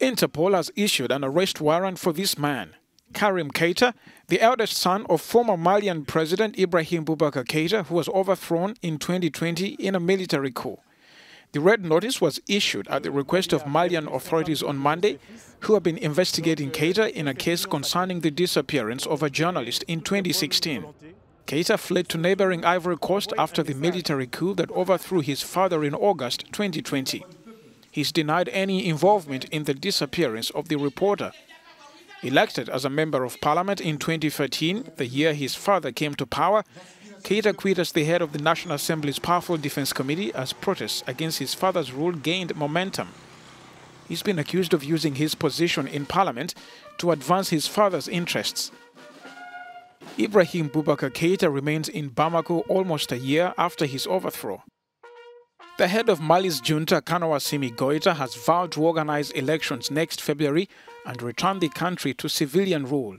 Interpol has issued an arrest warrant for this man. Karim Keita, the eldest son of former Malian President Ibrahim Boubacar Keita, who was overthrown in 2020 in a military coup. The red notice was issued at the request of Malian authorities on Monday, who have been investigating Keita in a case concerning the disappearance of a journalist in 2016. Keita fled to neighboring Ivory Coast after the military coup that overthrew his father in August 2020. He's denied any involvement in the disappearance of the reporter. Elected as a member of parliament in 2013, the year his father came to power, Keita quit as the head of the National Assembly's Powerful Defense Committee as protests against his father's rule gained momentum. He's been accused of using his position in parliament to advance his father's interests. Ibrahim Boubacar Keita remains in Bamako almost a year after his overthrow. The head of Mali's junta, Colonel Assimi Goita, has vowed to organize elections next February and return the country to civilian rule.